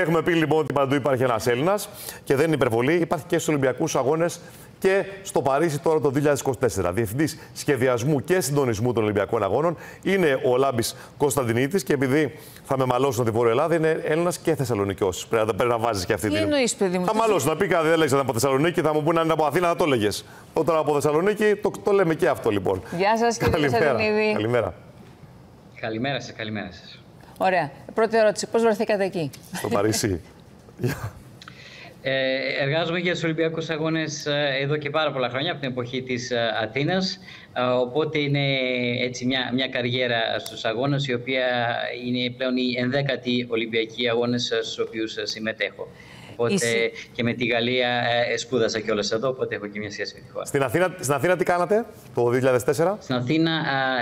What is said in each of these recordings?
Έχουμε πει λοιπόν ότι παντού υπάρχει ένας Έλληνας και δεν είναι υπερβολή. Υπάρχει και στους Ολυμπιακούς Αγώνες και στο Παρίσι τώρα το 2024. Διευθυντής σχεδιασμού και συντονισμού των Ολυμπιακών Αγώνων είναι ο Λάμπης Κωνσταντινίτη και επειδή θα με μαλώσουν τη Βόρεια Ελλάδα, είναι Έλληνας και Θεσσαλονικιό. Πρέπει, πρέπει, να βάζεις και αυτή την. Τι εννοείς, παιδί μου. Θα μαλώσουν. Να πει κάτι, δεν λέγεται από Θεσσαλονίκη, θα μου πούνε αν είναι από Αθήνα, θα το έλεγε. Όταν από Θεσσαλονίκη το, το λέμε και αυτό λοιπόν. Γεια σας, κύριε Καλημέρα. Καλημέρα. Καλημέρα σας, καλημέρα σας. Ωραία. Πρώτη ερώτηση. Πώς βρεθήκατε εκεί, Στο Παρίσι. Ε, εργάζομαι για τους Ολυμπιακούς Αγώνες ε, εδώ και πάρα πολλά χρόνια, από την εποχή της ε, Αθήνας. Οπότε είναι έτσι μια, μια καριέρα στους αγώνες, η οποία είναι πλέον η ενδέκατη Ολυμπιακή Αγώνες στους οποίους συμμετέχω. Οπότε και με τη Γαλλία ε, σπούδασα κιόλας εδώ, οπότε έχω και μια σχέση με τη χώρα. Στην Αθήνα, στην Αθήνα τι κάνατε το 2004? Στην Αθήνα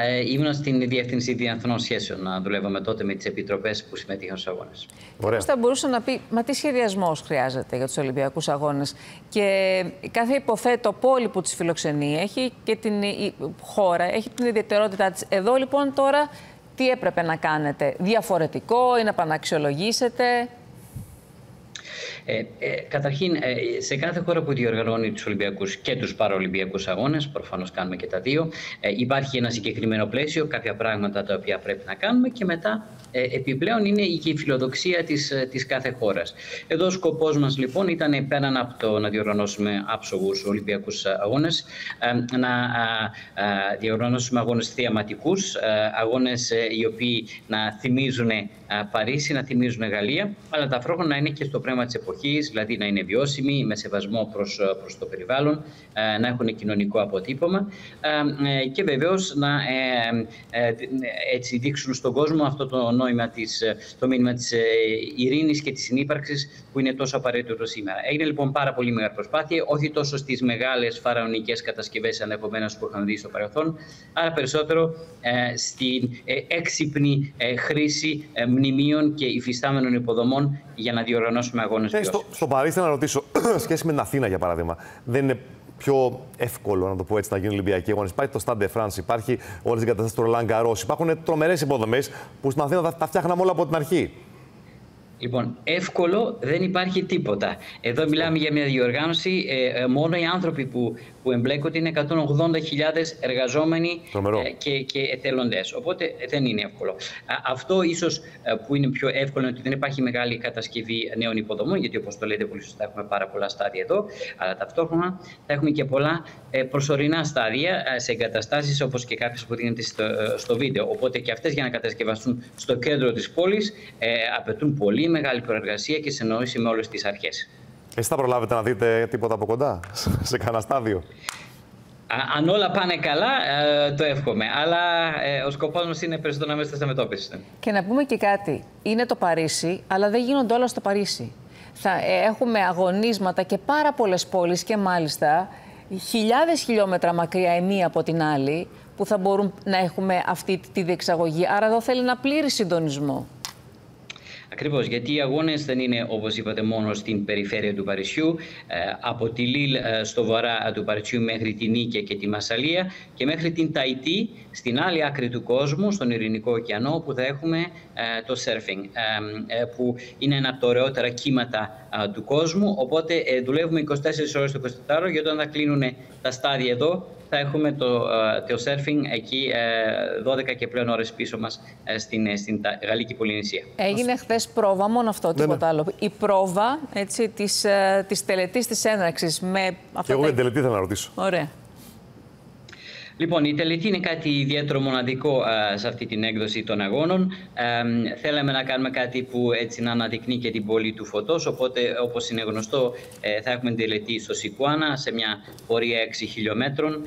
ε, ήμουν στην Διεύθυνση Διεθνών Σχέσεων. Να δουλεύαμε τότε με τις επιτροπές που συμμετείχαν στους αγώνες. Ωραία. θα μπορούσε να πει, μα τι σχεδιασμός χρειάζεται για τους Ολυμπιακούς Αγώνες; Και κάθε υποθέτω πόλη που τις φιλοξενεί έχει και την χώρα, έχει την ιδιαιτερότητά της. Εδώ λοιπόν τώρα τι έπρεπε να κάνετε, διαφορετικό ή να επαναξιολογήσετε. Ε, ε, καταρχήν, ε, σε κάθε χώρα που διοργανώνει τους Ολυμπιακούς και τους Παραολυμπιακούς Αγώνες, προφανώς κάνουμε και τα δύο, ε, υπάρχει ένα συγκεκριμένο πλαίσιο, κάποια πράγματα τα οποία πρέπει να κάνουμε και μετά ε, επιπλέον είναι και η φιλοδοξία της, ε, της κάθε χώρας. Εδώ ο σκοπός μας λοιπόν ήταν πέραν από το να διοργανώσουμε άψογους Ολυμπιακούς Αγώνες, να διοργανώσουμε αγώνες θεαματικούς, αγώνες οι οποίοι να θυμίζουν Παρίσι, να θυμίζουν Γαλλία, αλλά ταυτόχρονα να είναι και στο πρέμα της εποχής, δηλαδή να είναι βιώσιμοι, με σεβασμό προς, προς το περιβάλλον, να έχουν κοινωνικό αποτύπωμα και βεβαίως να έτσι δείξουν στον κόσμο αυτό το νόημα της, ε, το μήνυμα της ε, ειρήνης και της συνύπαρξης που είναι τόσο απαραίτητο σήμερα. Έγινε λοιπόν πάρα πολύ μεγάλη προσπάθεια, όχι τόσο στις μεγάλες φαραωνικές κατασκευές ενδεχομένως που είχαμε δει στο παρελθόν, αλλά περισσότερο ε, στην ε, έξυπνη ε, χρήση ε, μνημείων και υφιστάμενων υποδομών για να διοργανώσουμε αγώνες ε, στο, στο Παρίσι να ρωτήσω, σχέση με την Αθήνα για παράδειγμα, δεν είναι πιο εύκολο, να το πω έτσι, να γίνουν Ολυμπιακοί αγώνες; Υπάρχει το Stade de France, υπάρχει όλε οι εγκαταστάσει του Roland Garros, υπάρχουν τρομερές υποδομές που στην Αθήνα τα φτιάχναμε όλα από την αρχή. Λοιπόν, εύκολο δεν υπάρχει τίποτα. Εδώ μιλάμε για μια διοργάνωση. Ε, ε, μόνο οι άνθρωποι που, που εμπλέκονται είναι 180.000 εργαζόμενοι ε, και, και εθελοντέ. Οπότε δεν είναι εύκολο. Αυτό ίσως που είναι πιο εύκολο είναι ότι δεν υπάρχει μεγάλη κατασκευή νέων υποδομών, γιατί όπως το λέτε πολύ σωστά, έχουμε πάρα πολλά στάδια εδώ. Αλλά ταυτόχρονα θα έχουμε και πολλά προσωρινά στάδια σε εγκαταστάσεις όπως και κάποιες που δίνεται στο, στο βίντεο. Οπότε και αυτές για να κατασκευαστούν στο κέντρο της πόλης απαιτούν πολύ μεγάλη προεργασία και συνεννόηση με όλες τις αρχές. Εσείς θα προλάβετε να δείτε τίποτα από κοντά, σε κανένα στάδιο; Αν όλα πάνε καλά, ε, το εύχομαι. Αλλά ε, ο σκοπός μας είναι περισσότερο να είμαστε στα μετώπιση. Και να πούμε και κάτι. Είναι το Παρίσι, αλλά δεν γίνονται όλα στο Παρίσι. Θα ε, έχουμε αγωνίσματα και πάρα πολλές πόλεις και μάλιστα χιλιάδες χιλιόμετρα μακριά η μία από την άλλη που θα μπορούν να έχουμε αυτή τη διεξαγωγή. Άρα εδώ θέλει ένα πλήρη συντονισμό. Ακριβώς, γιατί οι αγώνες δεν είναι όπως είπατε μόνο στην περιφέρεια του Παρισιού, ε, από τη Λίλ ε, στο βορρά του Παρισιού μέχρι την Νίκαια και τη Μασαλία και μέχρι την Ταϊτή, στην άλλη άκρη του κόσμου, στον Ειρηνικό ωκεανό, που θα έχουμε ε, το σέρφινγκ, που είναι ένα από τα ωραιότερα κύματα του κόσμου. Οπότε δουλεύουμε 24 ώρες το 24 γιατί όταν θα κλείνουν τα στάδια εδώ, θα έχουμε το, το surfing εκεί 12 και πλέον ώρες πίσω μας στην, στην Γαλλική Πολυνησία. Έγινε χθες πρόβα, μόνο αυτό, ναι, τίποτα ναι. άλλο. Η πρόβα έτσι, της, της τελετής της έναρξης με... Και εγώ για την τελετή θα ρωτήσω. Ωραία. Λοιπόν, η τελετή είναι κάτι ιδιαίτερο μοναδικό σε αυτή την έκδοση των αγώνων. Ε, θέλαμε να κάνουμε κάτι που έτσι να αναδεικνύει και την πόλη του φωτός, οπότε όπως είναι γνωστό ε, θα έχουμε τελετή στο Σικουάνα σε μια πορεία 6 χιλιόμετρων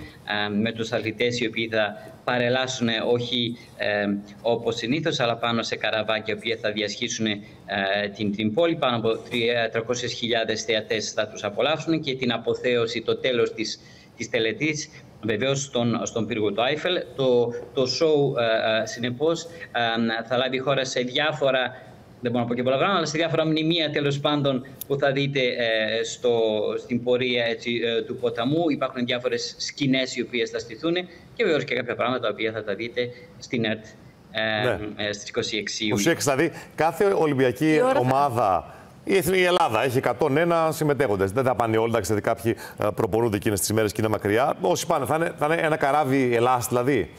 με τους αθλητές οι οποίοι θα παρελάσουν όχι ε, όπως συνήθως αλλά πάνω σε καραβάκια οι θα διασχίσουν ε, την, την πόλη. Πάνω από 300.000 θεατές θα τους απολαύσουν και την αποθέωση, το τέλος της, της τελετής Βεβαίως στον, στον πύργο του Άιφελ. Το, το show ε, ε συνεπώς ε, θα λάβει χώρα σε διάφορα δεν μπορώ να πω και πολλά πράγματα, αλλά σε διάφορα μνημεία τέλος πάντων που θα δείτε ε, στο, στην πορεία έτσι, ε, του ποταμού. Υπάρχουν διάφορες σκηνές οι οποίες θα στηθούν και βεβαίως και κάποια πράγματα τα οποία θα τα δείτε στην ΕΡΤ ε, ναι. στις 26 Ιουνίου. 26, δηλαδή κάθε Ολυμπιακή ομάδα Η Εθνική Ελλάδα έχει 101 συμμετέχοντες. Δεν θα πάνε όλοι, εντάξει, κάποιοι ε, προπονούνται εκείνες τις ημέρε και είναι μακριά. Όσοι πάνε, θα είναι, θα είναι ένα καράβι Ελλάς δηλαδή.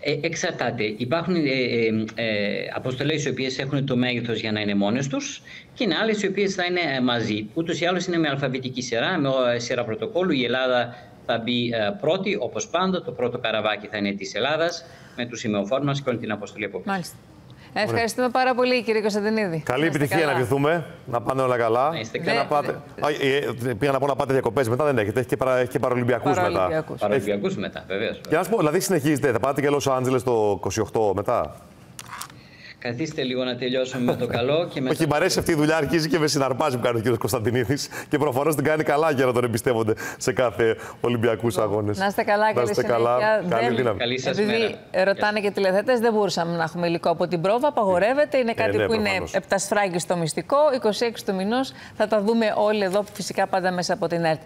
Ε, εξαρτάται. Υπάρχουν ε, ε, ε αποστολές οι οποίες έχουν το μέγεθος για να είναι μόνες τους και είναι άλλες οι οποίες θα είναι μαζί. Ούτως ή άλλως είναι με αλφαβητική σειρά, με σειρά πρωτοκόλλου. Η Ελλάδα θα μπει πρώτη, όπως πάντα. Το πρώτο καραβάκι θα είναι της Ελλάδας με τους σημεοφόρου και όλη την αποστολή από πίσω. Ευχαριστούμε πάρα πολύ, κύριε Κωνσταντινίδη. Καλή επιτυχία να ευχηθούμε. Να πάνε όλα καλά. Να είστε καλά. πάτε... Ε, πήγα να πω να πάτε διακοπές μετά, δεν έχετε. Έχει και, παρα... και παρολυμπιακού μετά. Παρολυμπιακού μετά, βεβαίως. Και να σου πω, δηλαδή συνεχίζετε, θα πάτε και Λο Άντζελε το 28 μετά. Καθίστε λίγο να τελειώσουμε με το καλό. Και Όχι, μ' αρέσει αυτή η δουλειά. Αρχίζει και με συναρπάζει που κάνει ο κ. Κωνσταντινίδης και προφανώς την κάνει καλά για να τον εμπιστεύονται σε κάθε Ολυμπιακούς αγώνες. Να είστε καλά, καλή είστε καλά. Καλή δύναμη. Καλή σας Επειδή μέρα. ρωτάνε και τηλεθέτες, δεν μπορούσαμε να έχουμε υλικό από την πρόβα. Απαγορεύεται. Είναι κάτι ε, ναι, που είναι επτασφράγγι στο μυστικό. 26 του μηνός θα τα δούμε όλοι εδώ, φυσικά πάντα μέσα από την ΕΡΤ.